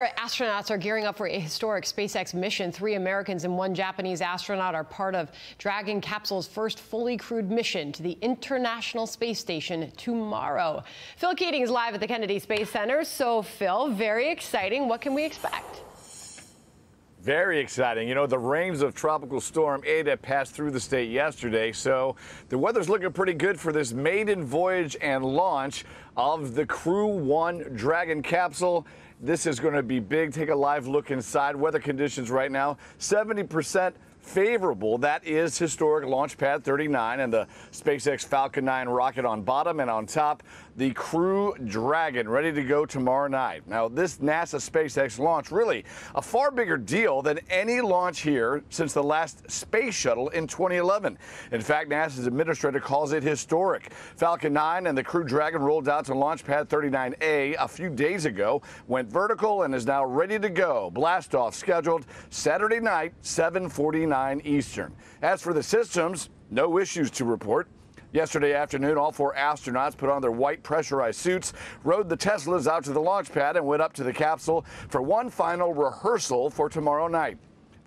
Astronauts are gearing up for a historic SpaceX mission. Three Americans and one Japanese astronaut are part of Dragon capsule's first fully crewed mission to the International Space Station tomorrow. Phil Keating is live at the Kennedy Space Center. So, Phil, very exciting. What can we expect? Very exciting. You know, the rains of Tropical Storm Eta passed through the state yesterday, so the weather's looking pretty good for this maiden voyage and launch of the Crew 1 Dragon capsule. This is going to be big. Take a live look inside. Weather conditions right now 70% favorable. That is historic launch pad 39 and the SpaceX Falcon 9 rocket on bottom and on top the Crew Dragon ready to go tomorrow night. Now this NASA SpaceX launch really a far bigger deal than any launch here since the last space shuttle in 2011. In fact, NASA's administrator calls it historic. Falcon 9 and the Crew Dragon rolled out to launch pad 39A a few days ago, went vertical and is now ready to go. Blast off scheduled Saturday night 749 9 Eastern. As for the systems, no issues to report. Yesterday afternoon, all four astronauts put on their white pressurized suits, rode the Teslas out to the launch pad, and went up to the capsule for one final rehearsal for tomorrow night.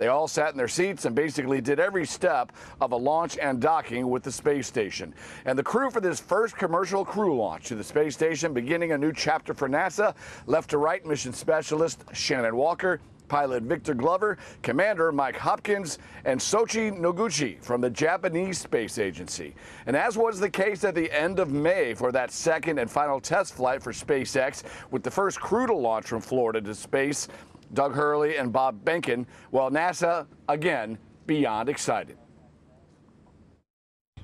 They all sat in their seats and basically did every step of a launch and docking with the space station. And the crew for this first commercial crew launch to the space station, beginning a new chapter for NASA, left to right mission specialist Shannon Walker pilot Victor Glover, Commander Mike Hopkins, and Soichi Noguchi from the Japanese Space Agency. And as was the case at the end of May for that second and final test flight for SpaceX, with the first crew to launch from Florida to space, Doug Hurley and Bob Behnken, well, NASA, again, beyond excited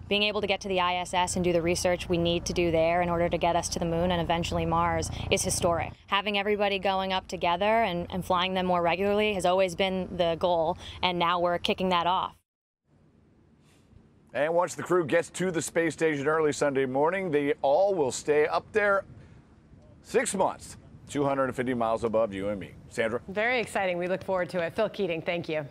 being able to get to the ISS and do the research we need to do there in order to get us to the moon and eventually Mars is historic. Having everybody going up together and, and flying them more regularly has always been the goal, and now we're kicking that off. And once the crew gets to the space station early Sunday morning, they all will stay up there six months, 250 miles above you and me. Sandra? Very exciting. We look forward to it. Phil Keating, thank you.